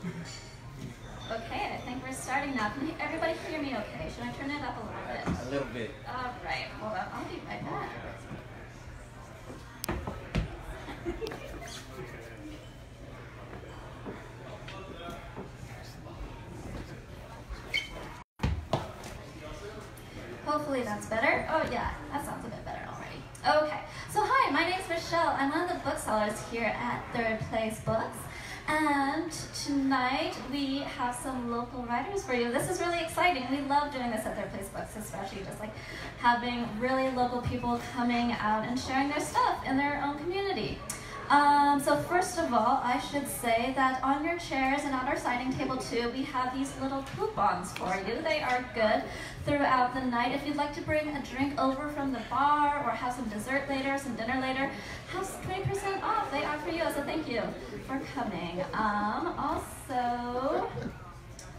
Okay, I think we're starting now. Can everybody hear me okay? Should I turn it up a little bit? A little bit. All right, hold on. I'll be right back. Hopefully that's better. Oh yeah, that sounds a bit better already. Okay, so hi, my name's Michelle. I'm one of the booksellers here at Third Place Books. And tonight we have some local writers for you. This is really exciting. We love doing this at Third Place Books, especially just like having really local people coming out and sharing their stuff in their own community. Um, so first of all, I should say that on your chairs and on our signing table too, we have these little coupons for you. They are good throughout the night. If you'd like to bring a drink over from the bar or have some dessert later, some dinner later, have 20% off. They are for you, so thank you for coming. Um, also,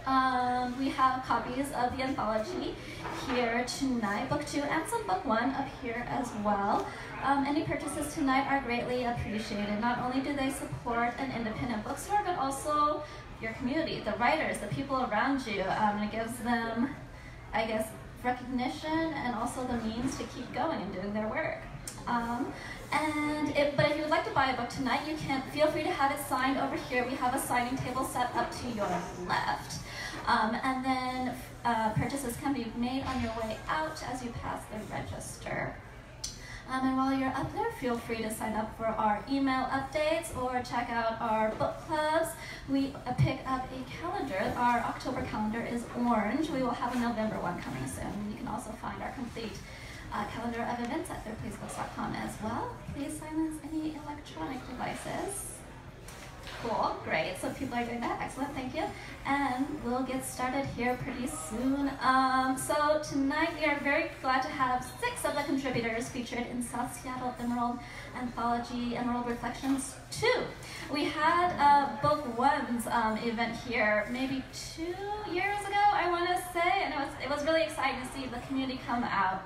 um, we have copies of the anthology here tonight, book two and some book one up here as well. Um, any purchases tonight are greatly appreciated. Not only do they support an independent bookstore, but also your community, the writers, the people around you. Um, it gives them, I guess, recognition and also the means to keep going and doing their work. Um, and but if you would like to buy a book tonight, you can feel free to have it signed over here. We have a signing table set up to your left. Um, and then uh, purchases can be made on your way out as you pass the register. Um, and while you're up there, feel free to sign up for our email updates or check out our book clubs. We uh, pick up a calendar. Our October calendar is orange. We will have a November one coming soon. You can also find our complete uh, calendar of events at thirdplacebooks.com as well. Please silence any electronic devices. Cool, great. So people are doing that. Excellent, thank you. And we'll get started here pretty soon. Um, so tonight we are very glad to have six of the contributors featured in South Seattle Emerald Anthology Emerald Reflections 2. We had a Book One's um, event here maybe two years ago, I want to say, and it was, it was really exciting to see the community come out.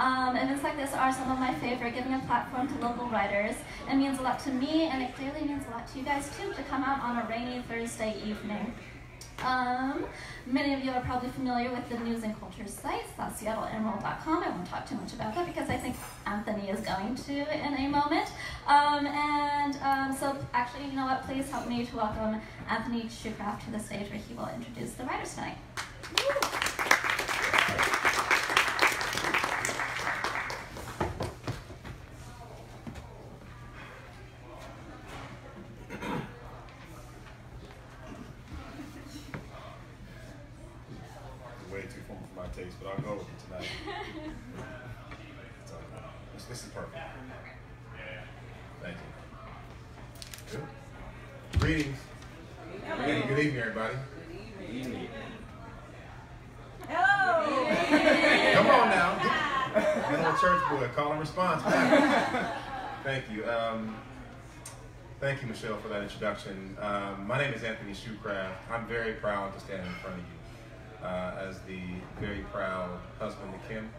Um, events like this are some of my favorite, giving a platform to local writers. It means a lot to me, and it clearly means a lot to you guys too, to come out on a rainy Thursday evening. Um, many of you are probably familiar with the news and culture site, SeattleEmerald.com. I won't talk too much about that because I think Anthony is going to in a moment. Um, and um, so, actually, you know what? Please help me to welcome Anthony Shoecraft to the stage where he will introduce the writers tonight. way too formal for my taste, but I'll go with it tonight. So, this, this is perfect. Thank you. Good. Greetings. Good, good evening, everybody. Hello. Come on now. Get, get on church boy. Call and response. Thank you. Um, thank you, Michelle, for that introduction. Um, my name is Anthony Shoecraft. I'm very proud to stand in front of you uh, as the very proud husband to Kim,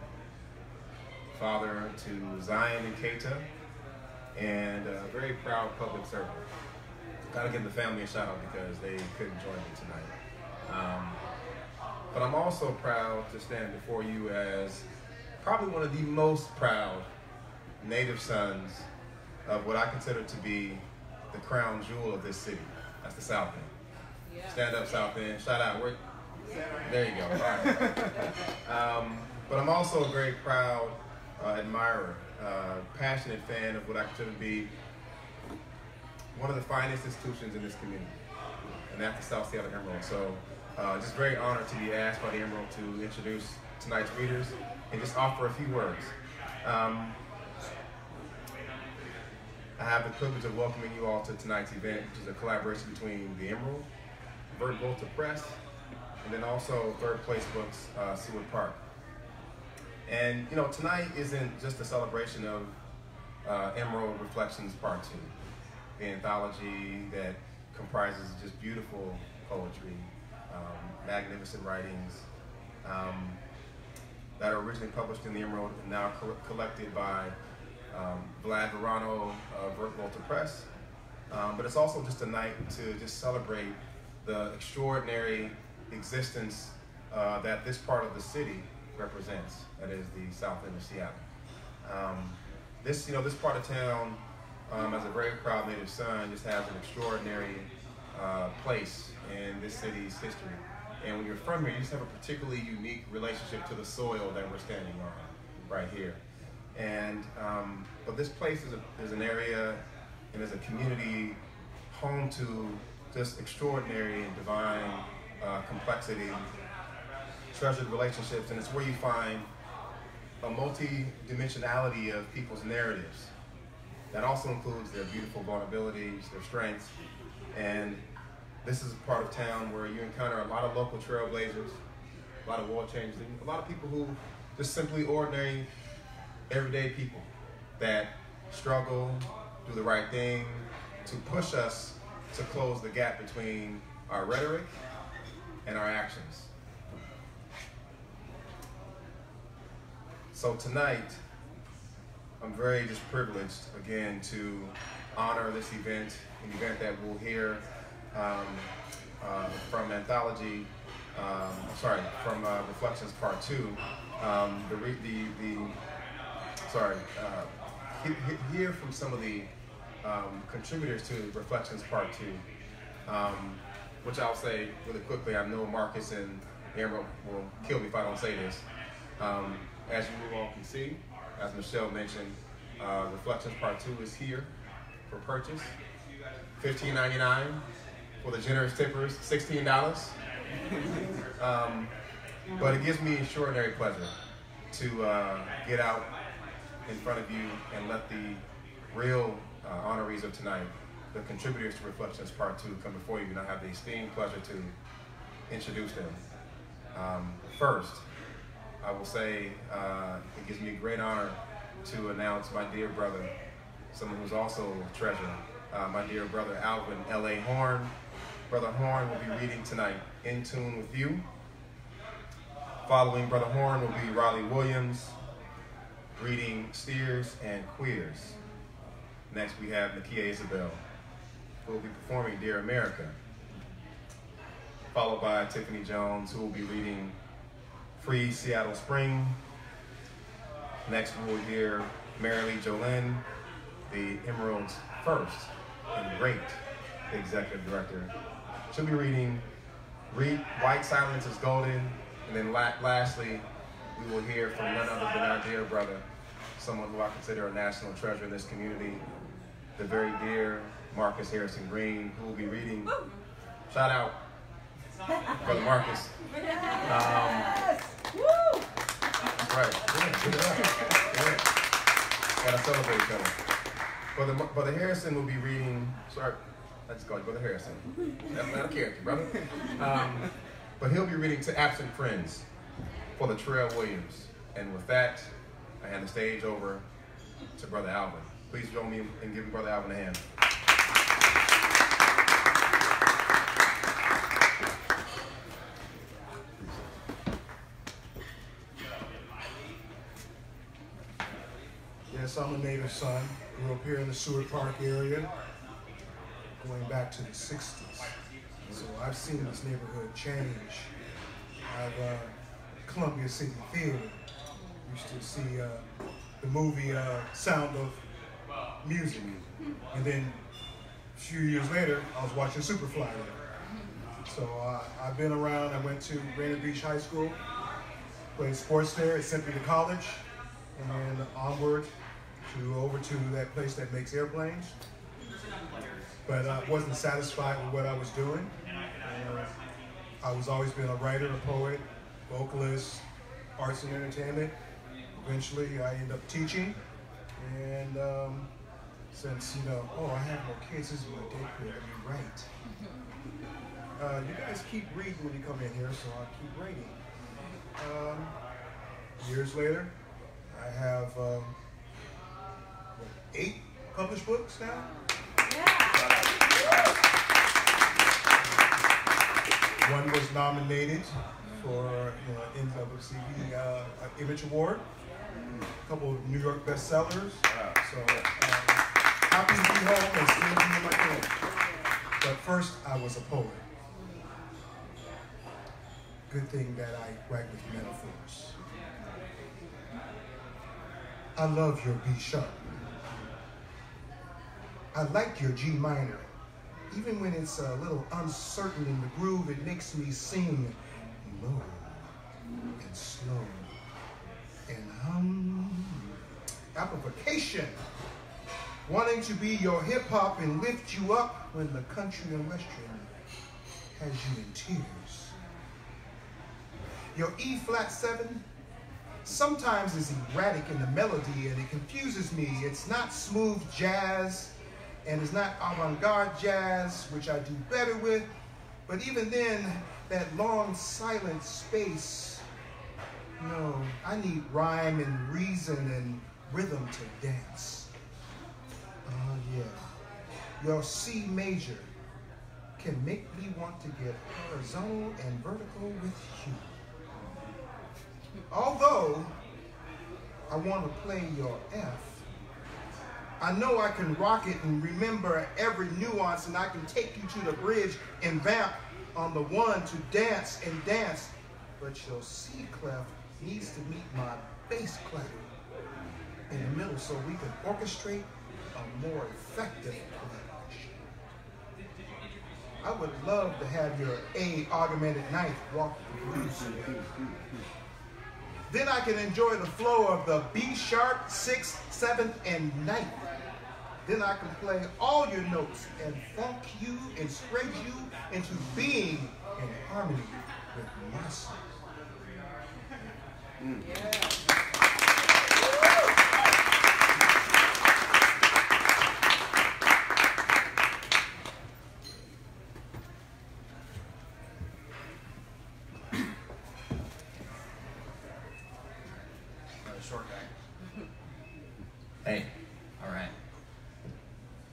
father to Zion and Keita, and a very proud public servant. Gotta give the family a shout out because they couldn't join me tonight. Um, but I'm also proud to stand before you as probably one of the most proud native sons of what I consider to be the crown jewel of this city. That's the South End. Stand up, South End. Shout out. There you go. Right. Um, but I'm also a very proud uh, admirer, uh, passionate fan of what I consider to be one of the finest institutions in this community, and that's the South Seattle Emerald. So, uh, just very honored to be asked by the Emerald to introduce tonight's readers and just offer a few words. Um, I have the privilege of welcoming you all to tonight's event, which is a collaboration between the Emerald, Bert Volta Press, and then also Third Place Books, uh, Seward Park. And you know, tonight isn't just a celebration of uh, Emerald Reflections Part Two, the anthology that comprises just beautiful poetry, um, magnificent writings um, that are originally published in the Emerald and now co- collected by um, Vlad Verano of Volta Press. Um, but it's also just a night to just celebrate the extraordinary existence uh, that this part of the city represents, that is the south end of Seattle. Um, this, you know, this part of town, um, as a very proud native son, just has an extraordinary uh, place in this city's history. And when you're from here, you just have a particularly unique relationship to the soil that we're standing on right here. And um, but this place is, a, is an area and is a community home to just extraordinary and divine uh, complexity, treasured relationships, and it's where you find a multi-dimensionality of people's narratives. That also includes their beautiful vulnerabilities, their strengths, and this is a part of town where you encounter a lot of local trailblazers, a lot of world changers, a lot of people who just simply ordinary, everyday people that struggle, do the right thing to push us to close the gap between our rhetoric and our actions. So tonight, I'm very just privileged again to honor this event, an event that we'll hear um, uh, from Anthology, um, sorry, from uh, Reflections Part 2. Um, the, the, the, sorry, uh, he, hear from some of the um, contributors to Reflections Part 2, um, which I'll say really quickly. I know Marcus and Aaron will, kill me if I don't say this. Um, as you all can see, as Michelle mentioned, uh, Reflections Part 2 is here for purchase. $15.99 for the generous tippers, $16. um, but it gives me extraordinary pleasure to uh, get out in front of you and let the real uh, honorees of tonight, the contributors to Reflections Part 2, come before you, and I have the esteemed pleasure to introduce them. Um, first, I will say uh, it gives me great honor to announce my dear brother, someone who's also a treasure, uh, my dear brother Alvin L.A. Horn. Brother Horn will be reading tonight, In Tune with You. Following Brother Horn will be Riley Williams, reading Steers and Queers. Next we have Nakia Isabel, who will be performing Dear America. Followed by Tiffany Jones, who will be reading Free Seattle Spring. Next we'll hear Marilee Jolin, the Emerald's first and great executive director. She'll be reading Read White Silence is Golden, and then la lastly, we will hear from none other than our dear brother, someone who I consider a national treasure in this community, the very dear Marcus Harrison Green, who will be reading. Shout out, Brother Marcus. Um, that's right. Yeah, yeah. Gotta celebrate each other. Brother, Brother Harrison will be reading. Sorry, I just called you Brother Harrison. That's not a character, brother. Um, but he'll be reading to absent friends for the Trail Williams. And with that, I hand the stage over to Brother Alvin. Please join me in giving Brother Alvin a hand. Yes, I'm a native son. Grew up here in the Seward Park area, going back to the 60s. So I've seen this neighborhood change. I've uh, Columbia City Theater. Used to see uh, the movie uh, Sound of Music. And then a few years later, I was watching Superfly. So uh, I've been around. I went to Rainier Beach High School, played sports there it sent me to College, and then onward to over to that place that makes airplanes. But I wasn't satisfied with what I was doing. Uh, I was always been a writer, a poet, vocalist, arts and entertainment. Eventually, I ended up teaching, and um, since you know, oh, I have no kids, this is my day daycare. I mean, right. Uh, you guys keep reading when you come in here, so I'll keep reading. Um, years later, I have um, eight published books now. Yeah. One was nominated for you know, NAACP uh, Image Award. A couple of New York bestsellers. So um, happy to be home and still be in my home. But first, I was a poet. Good thing that I write with metaphors. I love your B sharp. I like your G minor. Even when it's a little uncertain in the groove, it makes me sing low and slow and hum. Amplification. Wanting to be your hip hop and lift you up when the country and western has you in tears. Your E flat seven sometimes is erratic in the melody and it confuses me. It's not smooth jazz and it's not avant-garde jazz, which I do better with, but even then, that long silent space, no, I need rhyme and reason and rhythm to dance. Oh yeah, your C major can make me want to get horizontal and vertical with you. Although I want to play your F, I know I can rock it and remember every nuance, and I can take you to the bridge and vamp on the one to dance and dance. But your C clef needs to meet my bass clef in the middle so we can orchestrate a more effective collaboration. I would love to have your A augmented ninth walk the blues. Then I can enjoy the flow of the B sharp, sixth, seventh, and ninth. Then I can play all your notes and funk you and spread you into being in harmony with myself. Mm. Yeah.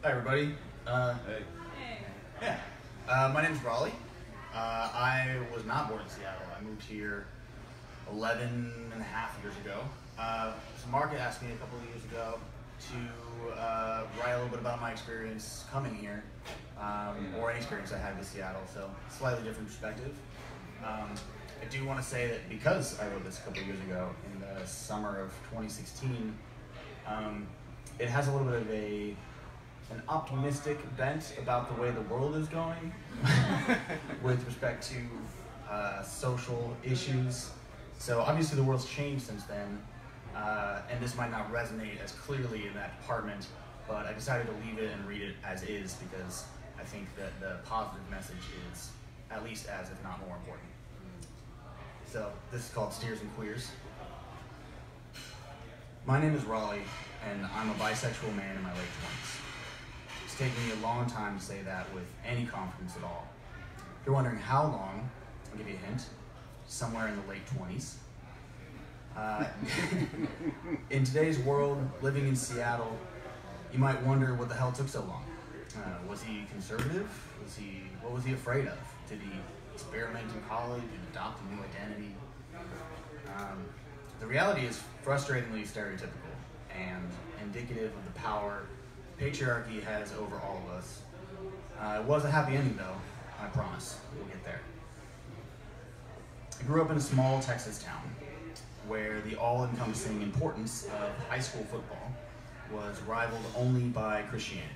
Everybody. Uh, hey. Yeah. Uh, my name is Raleigh. Uh, I was not born in Seattle. I moved here 11 and a half years ago. Uh, so Mark asked me a couple of years ago to uh, write a little bit about my experience coming here, um, or any experience I had with Seattle. So slightly different perspective. Um, I do want to say that because I wrote this a couple of years ago in the summer of 2016, um, it has a little bit of a an optimistic bent about the way the world is going with respect to uh, social issues. So obviously the world's changed since then, uh, and this might not resonate as clearly in that department, but I decided to leave it and read it as is because I think that the positive message is at least as, if not more important. So this is called Steers and Queers. My name is Raleigh, and I'm a bisexual man in my late 20s It's taken me a long time to say that with any confidence at all. If you're wondering how long, I'll give you a hint. Somewhere in the late 20s. Uh, in today's world, living in Seattle, you might wonder what the hell took so long. Uh, was he conservative? Was he? What was he afraid of? Did he experiment in college and adopt a new identity? Um, the reality is frustratingly stereotypical and indicative of the power patriarchy has over all of us. Uh, it was a happy ending, though. I promise. We'll get there. I grew up in a small Texas town where the all-encompassing importance of high school football was rivaled only by Christianity.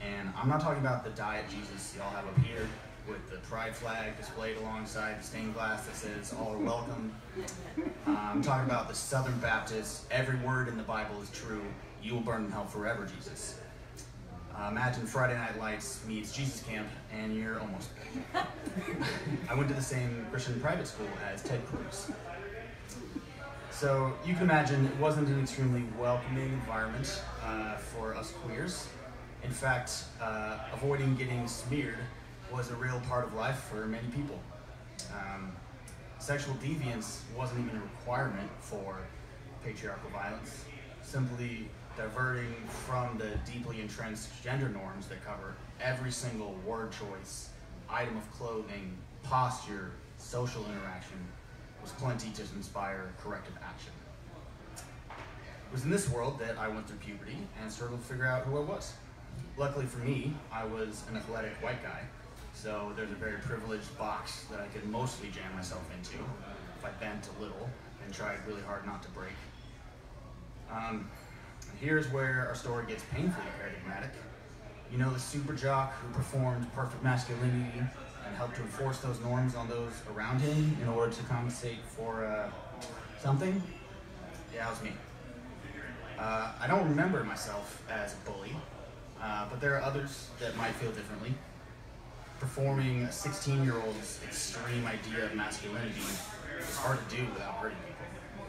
And I'm not talking about the diet Jesus y'all have up here with the pride flag displayed alongside the stained glass that says all are welcome. I'm talking about the Southern Baptist, every word in the Bible is true, you will burn in hell forever, Jesus. Uh, imagine Friday Night Lights meets Jesus Camp, and you're almost there. I went to the same Christian private school as Ted Cruz. So you can imagine it wasn't an extremely welcoming environment uh, for us queers. In fact, uh, avoiding getting smeared was a real part of life for many people. Um, sexual deviance wasn't even a requirement for patriarchal violence. Simply diverting from the deeply entrenched gender norms that cover every single word choice, item of clothing, posture, social interaction was plenty to inspire corrective action. It was in this world that I went through puberty and struggled to figure out who I was. Luckily for me, I was an athletic white guy, So there's a very privileged box that I could mostly jam myself into if I bent a little and tried really hard not to break. Um, and here's where our story gets painfully paradigmatic. You know the super jock who performed perfect masculinity and helped to enforce those norms on those around him in order to compensate for uh, something? Yeah, it was me. Uh, I don't remember myself as a bully, uh, but there are others that might feel differently. Performing a 16 year old's extreme idea of masculinity is hard to do without hurting people,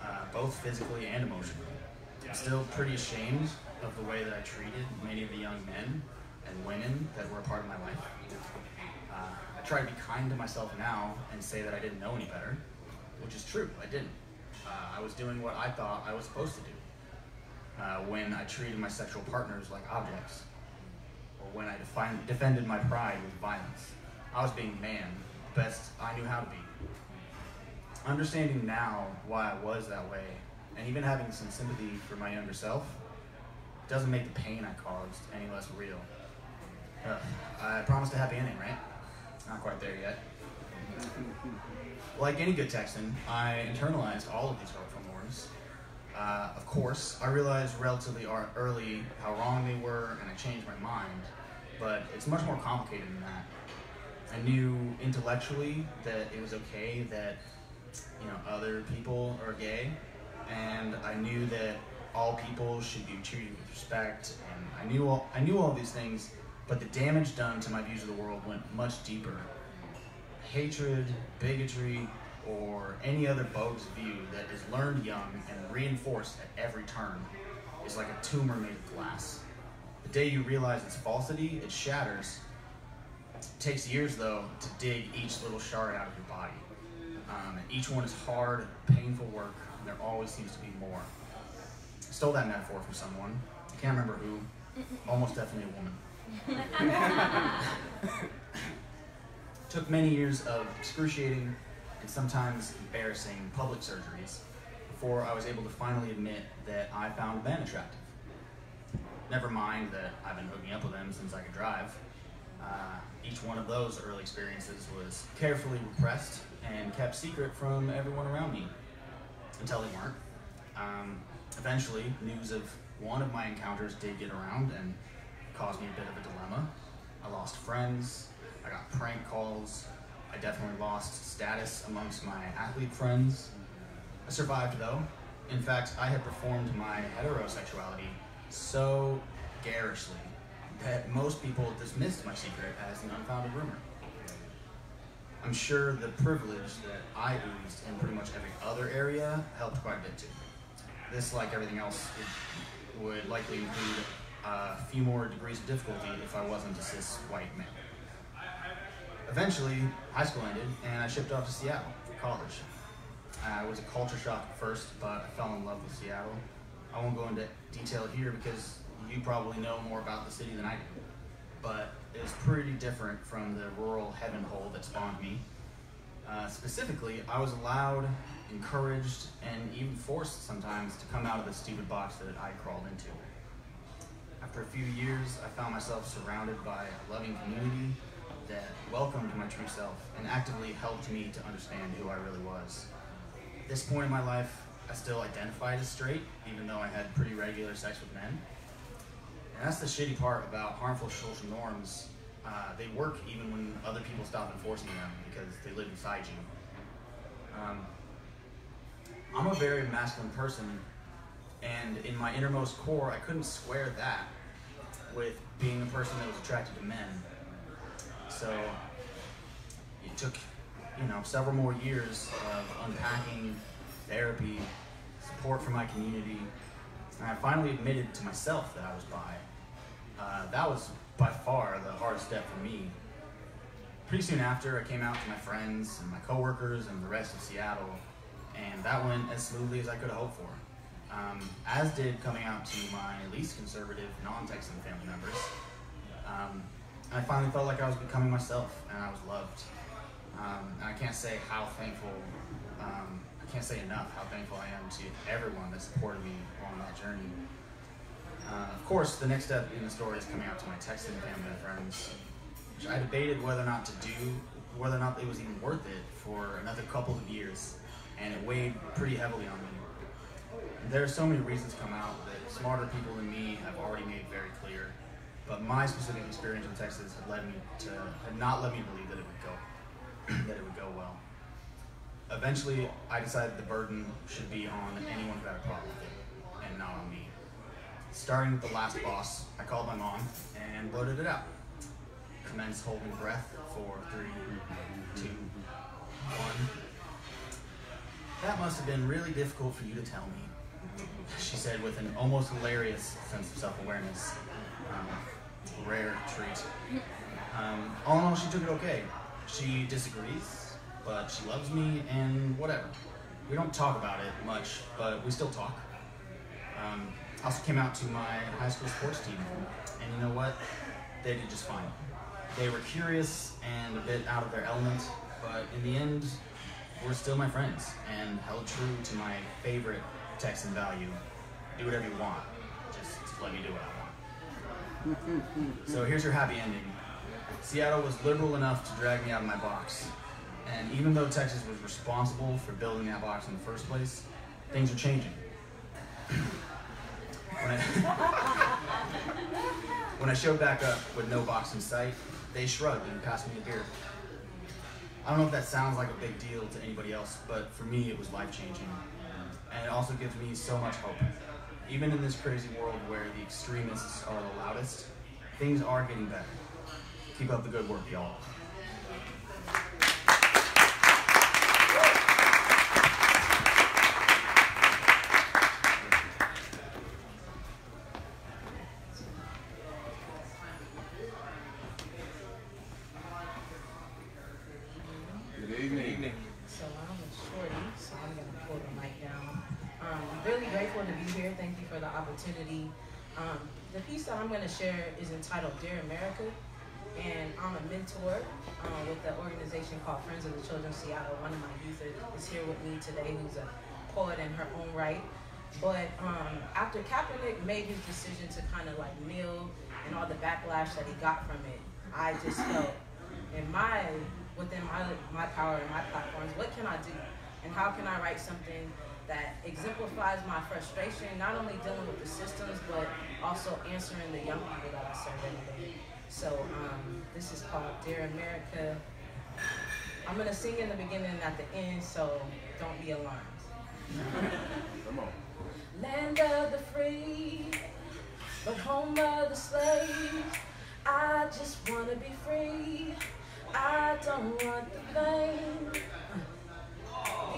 uh, both physically and emotionally. I'm still pretty ashamed of the way that I treated many of the young men and women that were a part of my life. Uh, I try to be kind to myself now and say that I didn't know any better, which is true, I didn't. Uh, I was doing what I thought I was supposed to do uh, when I treated my sexual partners like objects, or when I defended my pride with violence. I was being man, best I knew how to be. Understanding now why I was that way, and even having some sympathy for my younger self, doesn't make the pain I caused any less real. Uh, I promised a happy ending, right? Not quite there yet. Like any good Texan, I internalized all of these hurtful norms. Uh, of course, I realized relatively early how wrong they were, and I changed my mind. But it's much more complicated than that. I knew intellectually that it was okay that you know other people are gay, and I knew that all people should be treated with respect, and I knew all, I knew all these things, but the damage done to my views of the world went much deeper. Hatred, bigotry, or any other bogus view that is learned young and reinforced at every turn is like a tumor made of glass. The day you realize its falsity, it shatters. It takes years, though, to dig each little shard out of your body. Um, and each one is hard, painful work, and there always seems to be more stole that metaphor from someone. I can't remember who. Almost definitely a woman. Took many years of excruciating and sometimes embarrassing public surgeries before I was able to finally admit that I found men attractive. Never mind that I've been hooking up with them since I could drive. Uh, each one of those early experiences was carefully repressed and kept secret from everyone around me until they weren't. Um, Eventually, news of one of my encounters did get around and caused me a bit of a dilemma. I lost friends, I got prank calls, I definitely lost status amongst my athlete friends. I survived though. In fact, I had performed my heterosexuality so garishly that most people dismissed my secret as an unfounded rumor. I'm sure the privilege that I oozed in pretty much every other area helped quite a bit too this, like everything else, would likely include a few more degrees of difficulty if I wasn't a cis white male. Eventually, high school ended, and I shipped off to Seattle for college. Uh, was a culture shock at first, but I fell in love with Seattle. I won't go into detail here because you probably know more about the city than I do. But it was pretty different from the rural heaven hole that spawned me. Uh, specifically, I was allowed encouraged, and even forced sometimes to come out of the stupid box that I crawled into. After a few years, I found myself surrounded by a loving community that welcomed my true self and actively helped me to understand who I really was. At this point in my life, I still identified as straight, even though I had pretty regular sex with men. And that's the shitty part about harmful social norms. Uh, they work even when other people stop enforcing them because they live inside you. Um, I'm a very masculine person, and in my innermost core, I couldn't square that with being a person that was attracted to men. So it took, you know, several more years of unpacking, therapy, support from my community, and I finally admitted to myself that I was bi. Uh, that was by far the hardest step for me. Pretty soon after, I came out to my friends and my coworkers and the rest of Seattle and that went as smoothly as I could have hoped for. Um, as did coming out to my least conservative non-Texan family members. Um, I finally felt like I was becoming myself and I was loved. Um, and I can't say how thankful, um, I can't say enough how thankful I am to everyone that supported me along that journey. Uh, of course, the next step in the story is coming out to my Texan family and friends, which which I debated whether or not to do, whether or not it was even worth it for another couple of years, and it weighed pretty heavily on me. There are so many reasons to come out that smarter people than me have already made very clear, but my specific experience in Texas had led me to, had not let me believe that it would go, that it would go well. Eventually, I decided the burden should be on anyone who had a problem with it, and not on me. Starting with the last boss, I called my mom and blurted it out. Commence holding breath for three, two, one. That must have been really difficult for you to tell me, she said with an almost hilarious sense of self awareness. Um, rare treat. Um, all in all, she took it okay. She disagrees, but she loves me and whatever. We don't talk about it much, but we still talk. Um, also came out to my high school sports team, and you know what? They did just fine. They were curious and a bit out of their element, but in the end, we're still my friends and held true to my favorite Texan value: do whatever you want, just let me do what I want. so here's your happy ending. Seattle was liberal enough to drag me out of my box. And even though Texas was responsible for building that box in the first place, things are changing. when, I, when I showed back up with no box in sight, they shrugged and passed me a beer. I don't know if that sounds like a big deal to anybody else, but for me it was life changing. And it also gives me so much hope. Even in this crazy world where the extremists are the loudest, things are getting better. Keep up the good work, y'all. Opportunity. Um, the piece that I'm gonna share is entitled Dear America, and I'm a mentor uh, with the organization called Friends of the Children of Seattle. One of my youth is- is here with me today, who's a poet in her own right. But um, after Kaepernick made his decision to kind of like kneel and all the backlash that he got from it, I just felt in my within my my power and my platforms, what can I do? And how can I write something that exemplifies my frustration, not only dealing with the systems, but also answering the young people that I serve every day. So um, this is called Dear America. I'm gonna sing in the beginning and at the end, so don't be alarmed. Come on. Land of the free, but home of the slave. I just wanna be free. I don't want the fame.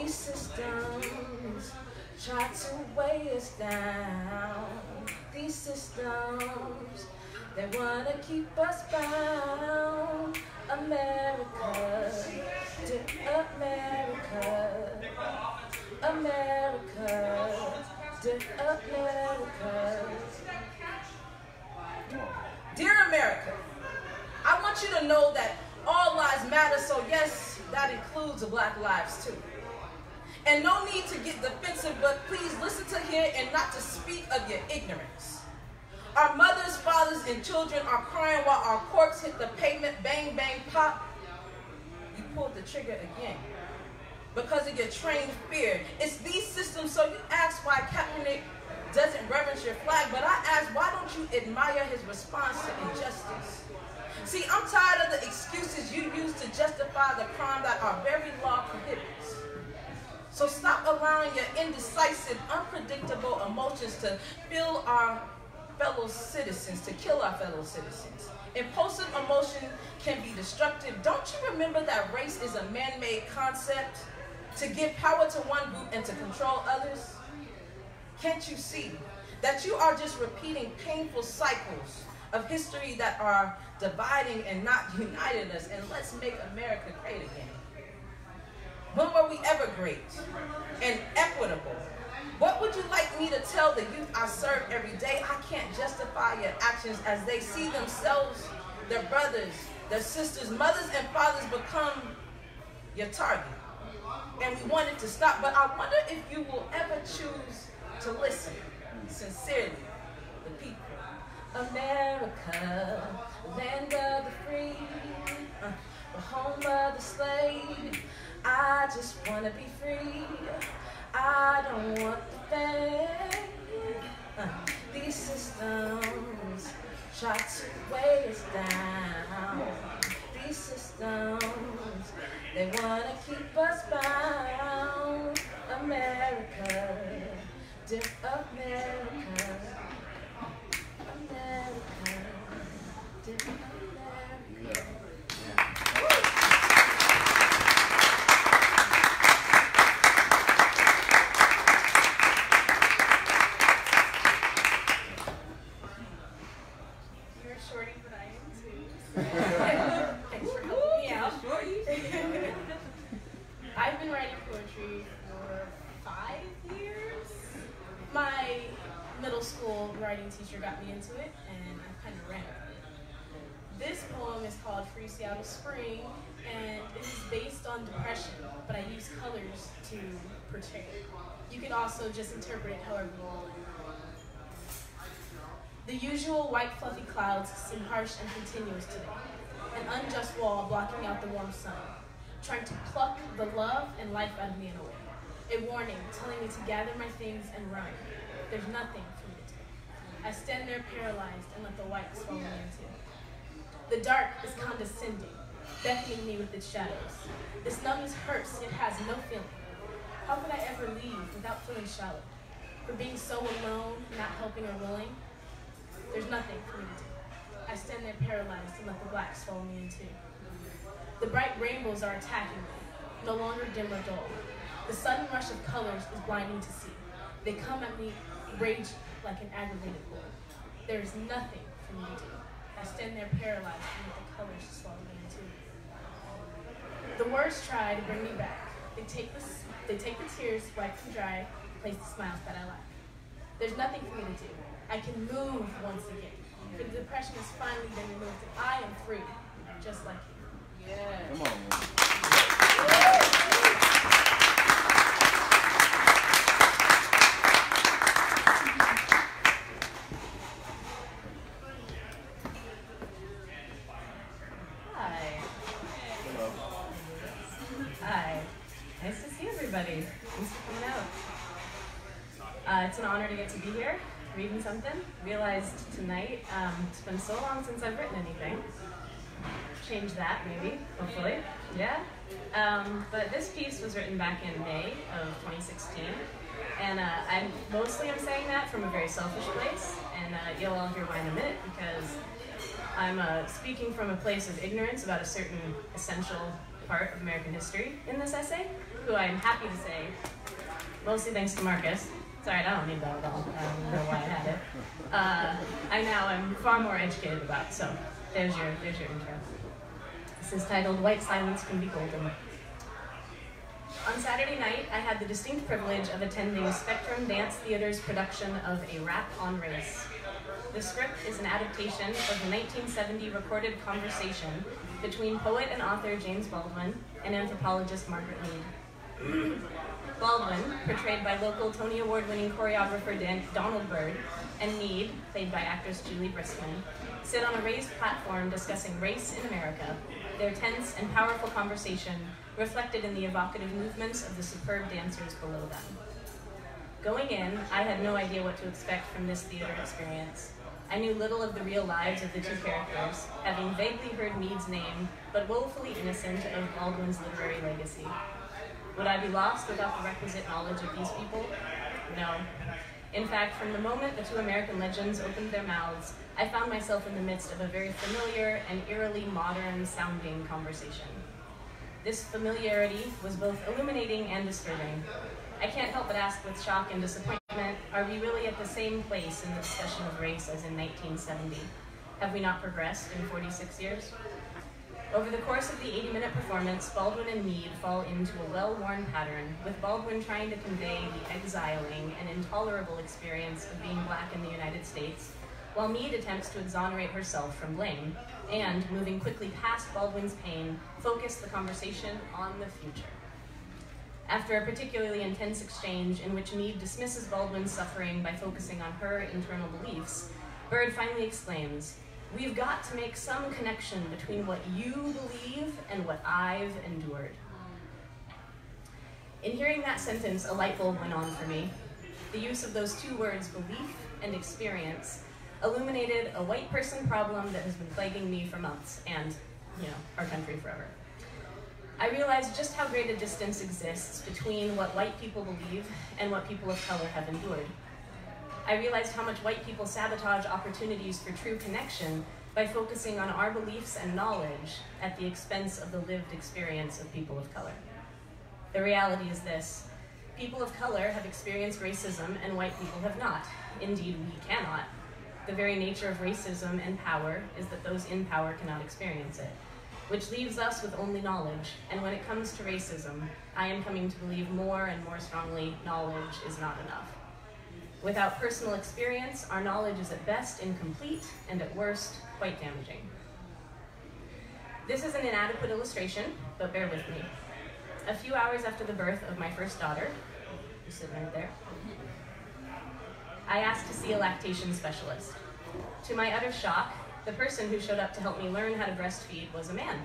These systems try to weigh us down. These systems, they wanna keep us bound. America, dear America, America, dear America. Dear America, I want you to know that all lives matter, so yes, that includes the black lives too. And no need to get defensive, but please listen to hear and not to speak of your ignorance. Our mothers, fathers, and children are crying while our corpse hit the pavement, bang, bang, pop. You pulled the trigger again because of your trained fear. It's these systems, so you ask why Kaepernick doesn't reverence your flag, but I ask, why don't you admire his response to injustice? See, I'm tired of the excuses you use to justify the crime that our very law prohibits. So stop allowing your indecisive, unpredictable emotions to fill our fellow citizens, to kill our fellow citizens. Impulsive emotion can be destructive. Don't you remember that race is a man-made concept to give power to one group and to control others? Can't you see that you are just repeating painful cycles of history that are dividing and not uniting us? And let's make America great again. When were we ever great and equitable? What would you like me to tell the youth I serve every day? I can't justify your actions as they see themselves, their brothers, their sisters, mothers, and fathers become your target. And we want it to stop, but I wonder if you will ever choose to listen sincerely, the people. America, land of the free. the home of the slave. I just wanna be free. I don't want the fame. Uh, these systems try to weigh us down. These systems, they wanna keep us bound. America, dear America, America, dear America. You're a shorty, but I am too. Thanks for helping me out. I've been writing poetry for five years. My middle school writing teacher got me into it, and I kind of ran with it. This poem is called Free Seattle Spring, and it is based on depression, but I use colors to portray it. You can also just interpret it however you want. The usual white fluffy clouds seem harsh and continuous today. An unjust wall blocking out the warm sun, trying to pluck the love and life out of me in a way. A warning telling me to gather my things and run. There's nothing for me to do. I stand there paralyzed and let the white swallow me into. The dark is condescending, beckoning me with its shadows. This numbness hurts, it has no feeling. How could I ever leave without feeling shallow? For being so alone, not helping or willing, there's nothing for me to do. I stand there paralyzed and let the black swallow me in two. The bright rainbows are attacking me, no longer dim or dull. The sudden rush of colors is blinding to see. They come at me rage like an aggravated bull. There is nothing for me to do. I stand there paralyzed and let the colors swallow me in two. The words try to bring me back. They take the, they take the tears, wipe them dry, place the smiles that I lack. There's nothing for me to do. I can move once again. The depression has finally been removed, and I am free, just like you. Yeah. Come on, man. To be here, reading something. Realized tonight, um, it's been so long since I've written anything. Change that, maybe, hopefully. Yeah? Um, but this piece was written back in May of 2016. And uh, I mostly am saying that from a very selfish place. And uh, you'll all hear why in a minute because I'm uh, speaking from a place of ignorance about a certain essential part of American history in this essay, who I'm happy to say, mostly thanks to Marcus. Sorry, I don't need that at all. I don't know why I had it. Uh, I now am far more educated about. So there's your there's your intro. This is titled "White Silence Can Be Golden." On Saturday night, I had the distinct privilege of attending Spectrum Dance Theater's production of A Rap on Race. The script is an adaptation of the 1970 recorded conversation between poet and author James Baldwin and anthropologist Margaret Mead. Baldwin, portrayed by local Tony Award winning choreographer Dan- Donald Byrd, and Mead, played by actress Julie Briskman, sit on a raised platform discussing race in America, their tense and powerful conversation reflected in the evocative movements of the superb dancers below them. Going in, I had no idea what to expect from this theater experience. I knew little of the real lives of the two characters, having vaguely heard Mead's name, but woefully innocent of Baldwin's literary legacy. Would I be lost without the requisite knowledge of these people? No. In fact, from the moment the two American legends opened their mouths, I found myself in the midst of a very familiar and eerily modern sounding conversation. This familiarity was both illuminating and disturbing. I can't help but ask with shock and disappointment are we really at the same place in the discussion of race as in 1970? Have we not progressed in 46 years? Over the course of the 80 minute performance, Baldwin and Mead fall into a well worn pattern, with Baldwin trying to convey the exiling and intolerable experience of being black in the United States, while Mead attempts to exonerate herself from blame, and, moving quickly past Baldwin's pain, focus the conversation on the future. After a particularly intense exchange in which Mead dismisses Baldwin's suffering by focusing on her internal beliefs, Byrd finally exclaims, We've got to make some connection between what you believe and what I've endured. In hearing that sentence, a light bulb went on for me. The use of those two words, belief and experience, illuminated a white person problem that has been plaguing me for months and, you know, our country forever. I realized just how great a distance exists between what white people believe and what people of color have endured. I realized how much white people sabotage opportunities for true connection by focusing on our beliefs and knowledge at the expense of the lived experience of people of color. The reality is this people of color have experienced racism and white people have not. Indeed, we cannot. The very nature of racism and power is that those in power cannot experience it, which leaves us with only knowledge. And when it comes to racism, I am coming to believe more and more strongly knowledge is not enough. Without personal experience, our knowledge is at best incomplete and at worst quite damaging. This is an inadequate illustration, but bear with me. A few hours after the birth of my first daughter, who's sitting right there, I asked to see a lactation specialist. To my utter shock, the person who showed up to help me learn how to breastfeed was a man.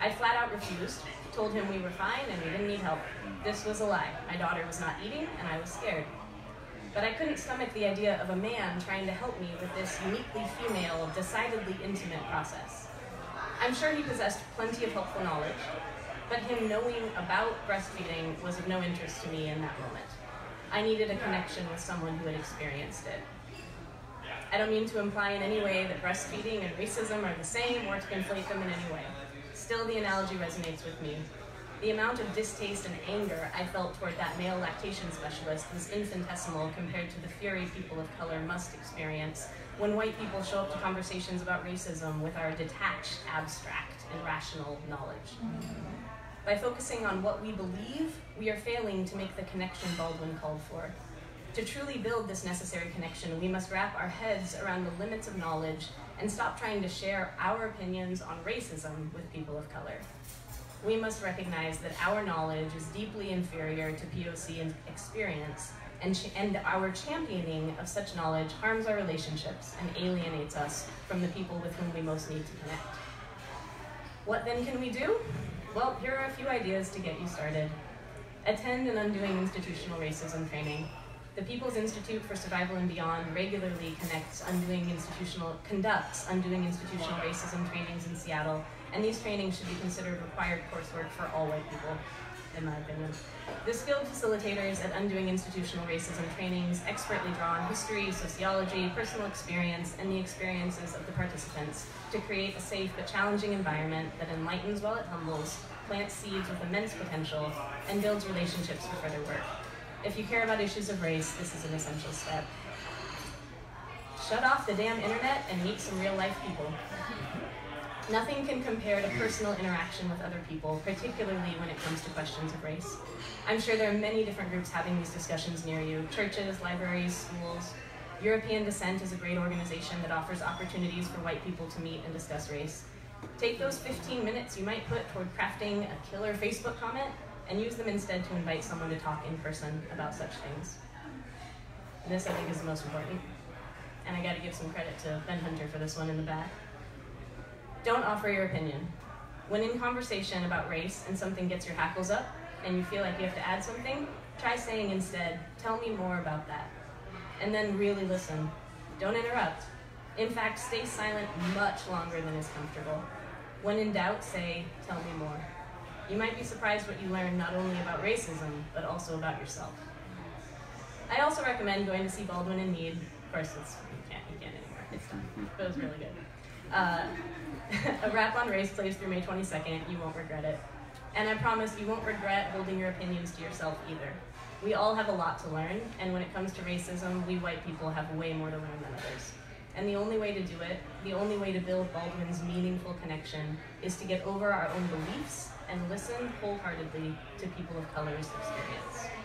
I flat out refused, told him we were fine and we didn't need help. This was a lie. My daughter was not eating and I was scared. But I couldn't stomach the idea of a man trying to help me with this uniquely female, decidedly intimate process. I'm sure he possessed plenty of helpful knowledge, but him knowing about breastfeeding was of no interest to me in that moment. I needed a connection with someone who had experienced it. I don't mean to imply in any way that breastfeeding and racism are the same or to conflate them in any way. Still, the analogy resonates with me. The amount of distaste and anger I felt toward that male lactation specialist was infinitesimal compared to the fury people of color must experience when white people show up to conversations about racism with our detached, abstract, and rational knowledge. By focusing on what we believe, we are failing to make the connection Baldwin called for. To truly build this necessary connection, we must wrap our heads around the limits of knowledge and stop trying to share our opinions on racism with people of color we must recognize that our knowledge is deeply inferior to POC experience, and, ch- and our championing of such knowledge harms our relationships and alienates us from the people with whom we most need to connect. What then can we do? Well, here are a few ideas to get you started. Attend an Undoing Institutional Racism training. The People's Institute for Survival and Beyond regularly connects undoing institutional conducts undoing institutional racism trainings in Seattle and these trainings should be considered required coursework for all white people, in my opinion. The skilled facilitators at Undoing Institutional Racism trainings expertly draw on history, sociology, personal experience, and the experiences of the participants to create a safe but challenging environment that enlightens while it humbles, plants seeds with immense potential, and builds relationships for further work. If you care about issues of race, this is an essential step. Shut off the damn internet and meet some real life people. Nothing can compare to personal interaction with other people, particularly when it comes to questions of race. I'm sure there are many different groups having these discussions near you churches, libraries, schools. European Dissent is a great organization that offers opportunities for white people to meet and discuss race. Take those 15 minutes you might put toward crafting a killer Facebook comment and use them instead to invite someone to talk in person about such things. This, I think, is the most important. And I gotta give some credit to Ben Hunter for this one in the back. Don't offer your opinion. When in conversation about race and something gets your hackles up and you feel like you have to add something, try saying instead, tell me more about that. And then really listen. Don't interrupt. In fact, stay silent much longer than is comfortable. When in doubt, say, tell me more. You might be surprised what you learn not only about racism, but also about yourself. I also recommend going to see Baldwin in Need. Of course, it's, you can't, you can't anymore. It's done. But it was really good. Uh, a rap on race plays through May 22nd. You won't regret it. And I promise you won't regret holding your opinions to yourself either. We all have a lot to learn, and when it comes to racism, we white people have way more to learn than others. And the only way to do it, the only way to build Baldwin's meaningful connection, is to get over our own beliefs and listen wholeheartedly to people of color's experience.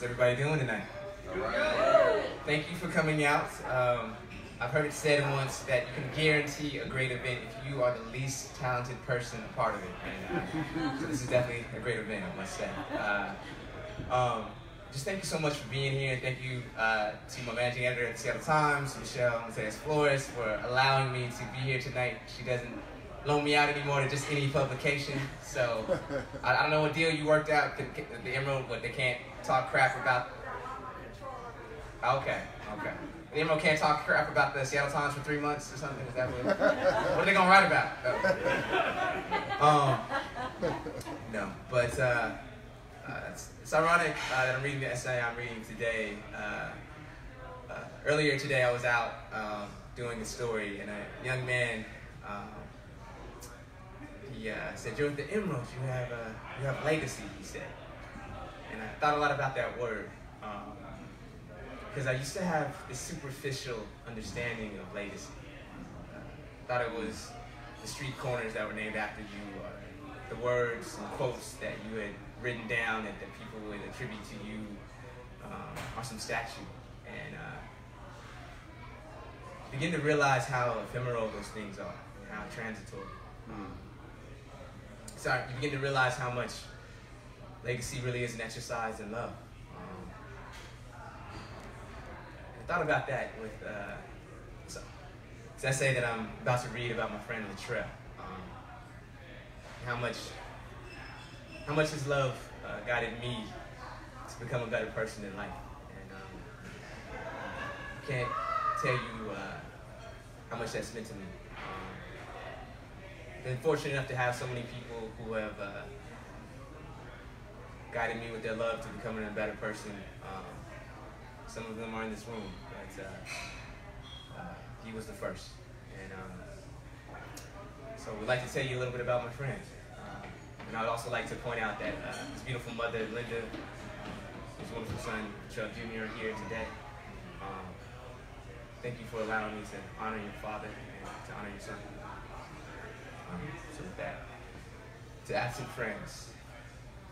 Everybody doing tonight? Thank you for coming out. Um, I've heard it said once that you can guarantee a great event if you are the least talented person a part of it. And, uh, so this is definitely a great event, I must say. Uh, um, just thank you so much for being here. Thank you uh, to my managing editor at the Seattle Times, Michele Matassa Flores, for allowing me to be here tonight. She doesn't loan me out anymore to just any publication. So I, I don't know what deal you worked out, the, the Emerald, but they can't talk crap about. Okay, okay. The Emerald can't talk crap about the Seattle Times for three months or something. Is that what? what are they gonna write about? Oh. Um, no, but. Uh, uh, it's, it's, ironic uh, that I'm reading the essay I'm reading today. Uh, uh earlier today, I was out um, doing a story, and a young man um, he uh, said, "You're the Emerald. You have you have legacy." He said, and I thought a lot about that word because um, I used to have this superficial understanding of legacy. thought it was the street corners that were named after you, or the words and quotes that you had written down that, that people would attribute to you um, on some statue. And uh, begin to realize how ephemeral those things are, and how transitory. Um, so you begin to realize how much legacy really is an exercise in love. Um, I thought about that with uh, so, this essay that I'm about to read about my friend Latrell. Um, how much how much his love uh, guided me to become a better person in life. And um, can't tell you uh, how much that's meant to me. Um, been fortunate enough to have so many people who have uh, guided me with their love to becoming a better person. Um, some of them are in this room, but uh, uh, he was the first. And um, so we'd like to tell you a little bit about my friends. And I would also like to point out that uh, his beautiful mother, Linda, his wonderful son, Chuck Jr., are here today. Um, thank you for allowing me to honor your father and to honor your son. Um, so with that, to absent friends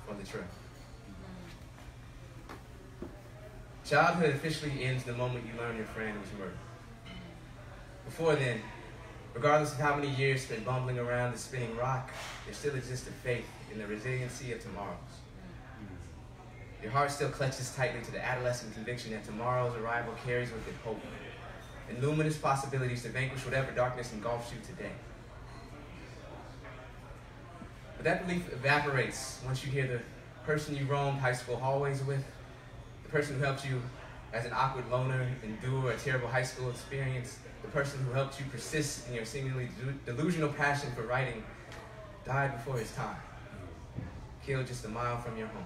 on the trip. Childhood officially ends the moment you learn your friend was murdered. Before then, Regardless of how many years spent bumbling around the spinning rock, there still exists a faith in the resiliency of tomorrows. Your heart still clutches tightly to the adolescent conviction that tomorrow's arrival carries with it hope and luminous possibilities to vanquish whatever darkness engulfs you today. But that belief evaporates once you hear the person you roamed high school hallways with, the person who helped you as an awkward loner endure a terrible high school experience, the person who helped you persist in your seemingly delusional passion for writing, died before his time, killed just a mile from your home.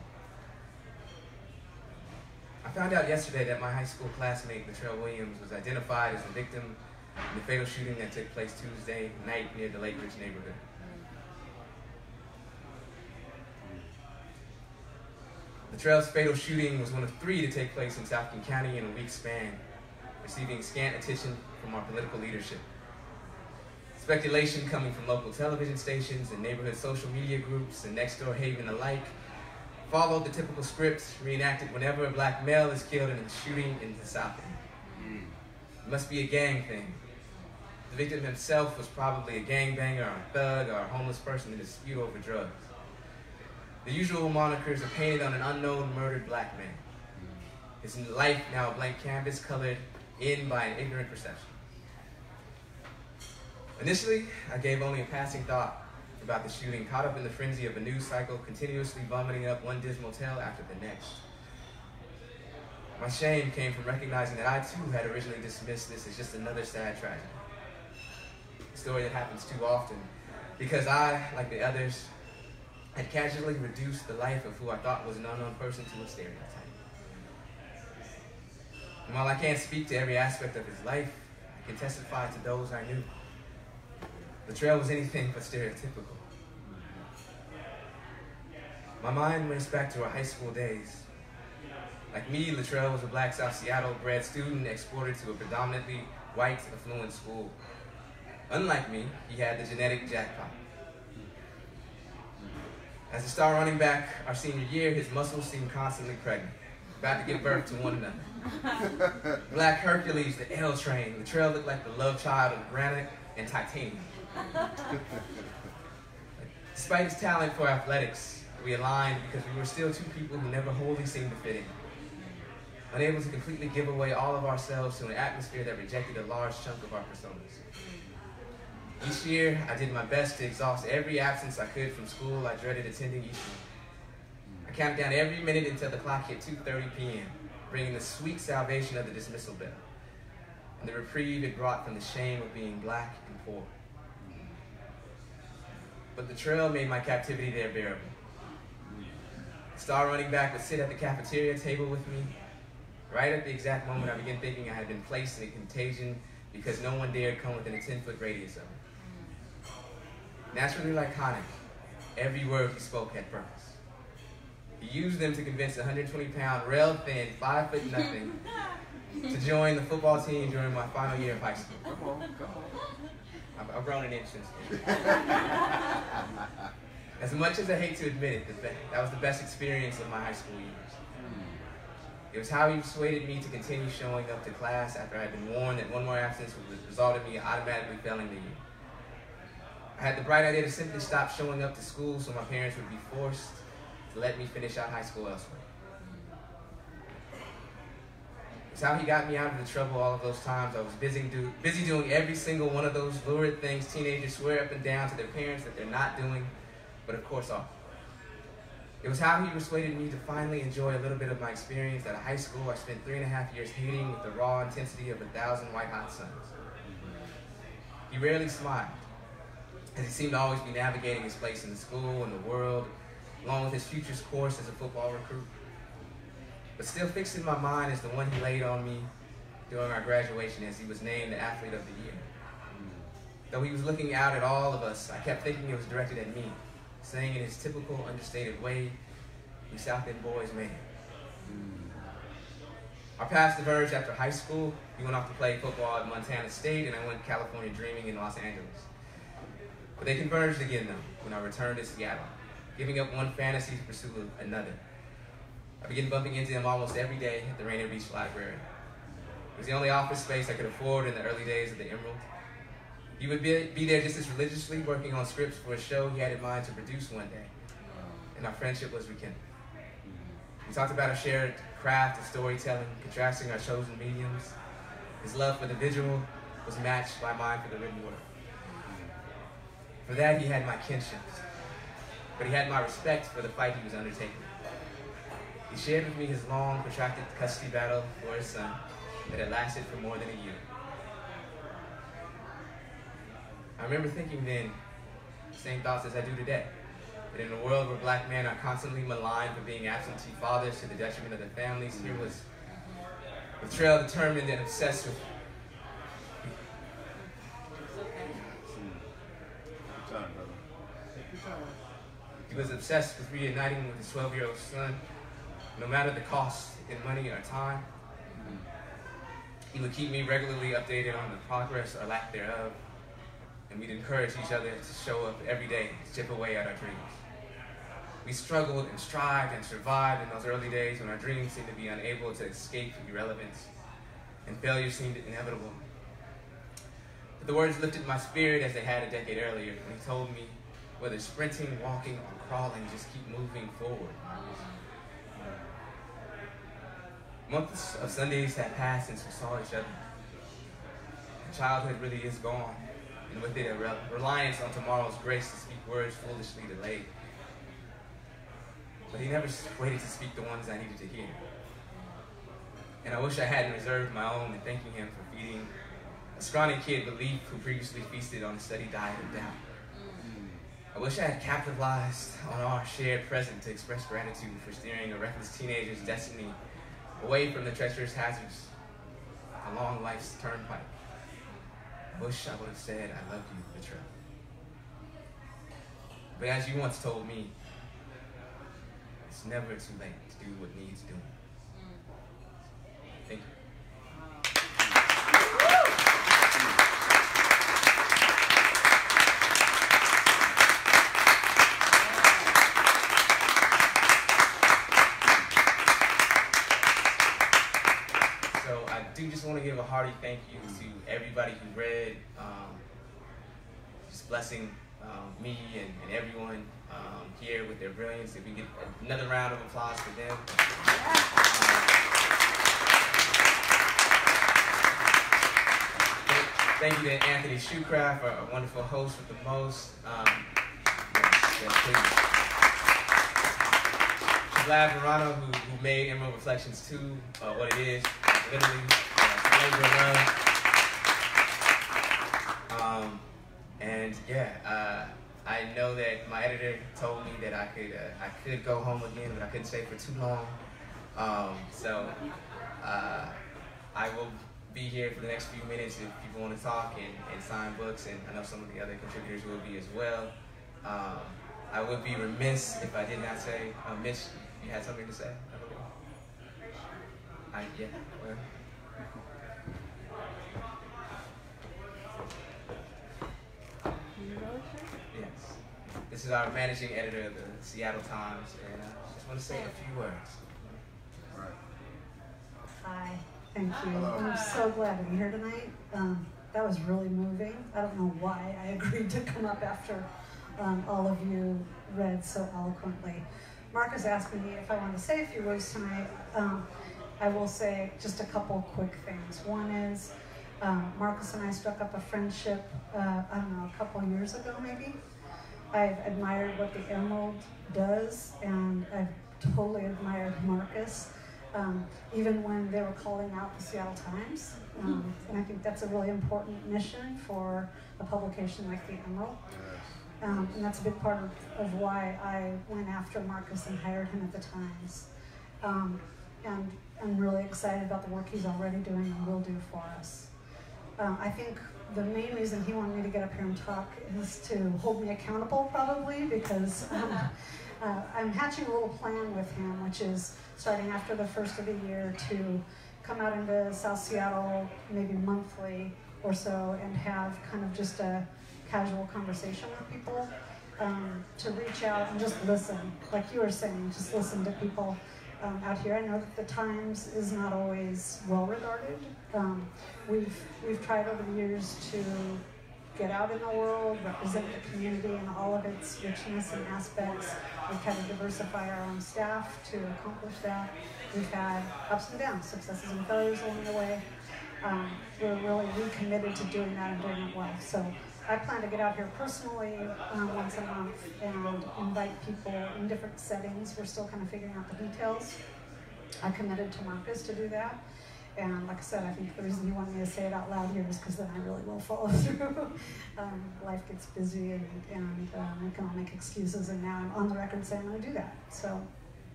I found out yesterday that my high school classmate, Latrell Williams, was identified as the victim in the fatal shooting that took place Tuesday night near the Lake Ridge neighborhood. Latrell's fatal shooting was one of three to take place in South King County in a week span, receiving scant attention from our political leadership. Speculation coming from local television stations and neighborhood social media groups and next door haven alike followed the typical scripts reenacted whenever a black male is killed in a shooting in the South End. Mm. It must be a gang thing. The victim himself was probably a gangbanger or a thug or a homeless person in a dispute over drugs. The usual monikers are painted on an unknown murdered black man. His life now a blank canvas colored in by an ignorant perception. Initially, I gave only a passing thought about the shooting, caught up in the frenzy of a news cycle, continuously vomiting up one dismal tale after the next. My shame came from recognizing that I too had originally dismissed this as just another sad tragedy. A story that happens too often because I, like the others, had casually reduced the life of who I thought was an unknown person to a stereotype. And while I can't speak to every aspect of his life, I can testify to those I knew. Latrell was anything but stereotypical. My mind went back to our high school days. Like me, Latrell was a black South Seattle bred student exported to a predominantly white, affluent school. Unlike me, he had the genetic jackpot. As a star running back our senior year, his muscles seemed constantly pregnant. about to give birth to one another. Black Hercules, Latrell. The trail looked like the love child of granite and titanium. Despite his talent for athletics, we aligned because we were still two people who never wholly seemed to fit in. Unable to completely give away all of ourselves to an atmosphere that rejected a large chunk of our personas. Each year, I did my best to exhaust every absence I could from school I dreaded attending each year. I counted down every minute until the clock hit 2.30 p.m., bringing the sweet salvation of the dismissal bell, and the reprieve it brought from the shame of being black and poor. But Latrell made my captivity there bearable. Star running back would sit at the cafeteria table with me. Right at the exact moment I began thinking I had been placed in a contagion because no one dared come within a 10 foot radius of me. Naturally laconic, every word he spoke had purpose. He used them to convince a 120 pound, rail thin, five foot nothing to join the football team during my final year of high school. Come on, come on. I've, I've grown an inch since then. As much as I hate to admit it, that, that was the best experience of my high school years. Hmm. It was how he persuaded me to continue showing up to class after I had been warned that one more absence would result in me automatically failing the year. I had the bright idea to simply stop showing up to school so my parents would be forced to let me finish out high school elsewhere. It's how he got me out of the trouble all of those times. I was busy, do, busy doing every single one of those lurid things teenagers swear up and down to their parents that they're not doing, but of course are. It was how he persuaded me to finally enjoy a little bit of my experience at a high school I spent three and a half years hating with the raw intensity of a thousand white hot suns. He rarely smiled, as he seemed to always be navigating his place in the school and the world, along with his future's course as a football recruit. But still fixed in my mind is the one he laid on me during our graduation as he was named the Athlete of the Year. Though he was looking out at all of us, I kept thinking it was directed at me, saying in his typical understated way, "You South End boys, man." Our paths diverged after high school. He went off to play football at Montana State, and I went California dreaming in Los Angeles. But they converged again, though, when I returned to Seattle, giving up one fantasy to pursue another. I began bumping into him almost every day at the Rainier Beach Library. It was the only office space I could afford in the early days of the Emerald. He would be, be there just as religiously, working on scripts for a show he had in mind to produce one day. And our friendship was rekindled. We talked about our shared craft of storytelling, contrasting our chosen mediums. His love for the visual was matched by mine for the written word. For that, he had my kinship, but he had my respect for the fight he was undertaking. He shared with me his long, protracted custody battle for his son that had lasted for more than a year. I remember thinking then the same thoughts as I do today. That in a world where black men are constantly maligned for being absentee fathers to the detriment of their families, here was Latrell determined and obsessed with Good time, brother. He was obsessed with reuniting with his 12 year old son, no matter the cost in money or time. He would keep me regularly updated on the progress or lack thereof, and we'd encourage each other to show up every day to chip away at our dreams. We struggled and strived and survived in those early days when our dreams seemed to be unable to escape irrelevance and failure seemed inevitable. But the words lifted my spirit as they had a decade earlier when he told me whether sprinting, walking, or crawling, just keep moving forward. Months of Sundays had passed since we saw each other. Childhood really is gone, and with it a re- reliance on tomorrow's grace to speak words foolishly delayed. But he never waited to speak the ones I needed to hear. And I wish I hadn't reserved my own in thanking him for feeding a scrawny kid belief who previously feasted on a steady diet of doubt. I wish I had capitalized on our shared present to express gratitude for steering a reckless teenager's destiny away from the treacherous hazards along life's turnpike. I wish I would have said, I love you, Latrell. But as you once told me, it's never too late to do what needs doing. Mm. Thank you. do just want to give a hearty thank you to everybody who read. Um, just blessing um, me and, and everyone um, here with their brilliance. If we get another round of applause for them. Thank you to Anthony Shoecraft, a wonderful host with the most. Um, yes, yes. Vlad Verano, who, who made Emerald Reflections 2 uh, what it is, literally, Um, and yeah, uh, I know that my editor told me that I could uh, I could go home again, but I couldn't stay for too long. Um, so uh, I will be here for the next few minutes if people want to talk and, and sign books, and I know some of the other contributors will be as well. Um, I would be remiss if I did not say, uh, Mitch, you had something to say? I, yeah, well. Yes. This is our managing editor of the Seattle Times, and I just want to say a few words. Hi, thank you. I'm so glad to be here tonight. Um, that was really moving. I don't know why I agreed to come up after um, all of you read so eloquently. Marcus asked me if I want to say a few words tonight. Um, I will say just a couple quick things. One is um, Marcus and I struck up a friendship, uh, I don't know, a couple years ago maybe. I've admired what the Emerald does, and I've totally admired Marcus, um, even when they were calling out the Seattle Times. Um, and I think that's a really important mission for a publication like the Emerald. Um, and that's a big part of, of why I went after Marcus and hired him at the Times. Um, and I'm really excited about the work he's already doing and will do for us. Um, I think the main reason he wanted me to get up here and talk is to hold me accountable, probably, because um, uh, I'm hatching a little plan with him, which is starting after the first of the year to come out into South Seattle maybe monthly or so and have kind of just a casual conversation with people, um, to reach out and just listen, like you were saying, just listen to people um, out here. I know that the Times is not always well regarded. Um, we've we've tried over the years to get out in the world, represent the community in all of its richness and aspects. We've tried to diversify our own staff to accomplish that. We've had ups and downs, successes and failures along the way. Um, we're really recommitted to doing that and doing it well. So I plan to get out here personally um, once a month and invite people in different settings. We're still kind of figuring out the details. I committed to Marcus to do that. And like I said, I think the reason he wanted me to say it out loud here is because then I really will follow through. um, life gets busy and, and um, I can all make excuses, and now I'm on the record saying I'm going to do that. So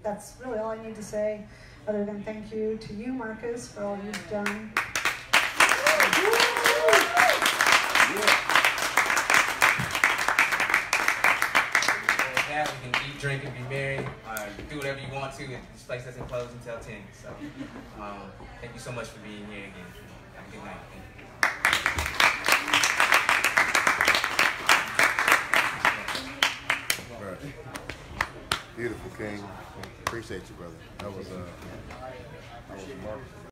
that's really all I need to say, other than thank you to you, Marcus, for all you've done. Eat, drink, and be merry. Uh, do whatever you want to. This place doesn't close until 10. So um, thank you so much for being here again. Have a good night. Beautiful, King. Appreciate you, brother. That was, uh, that was remarkable.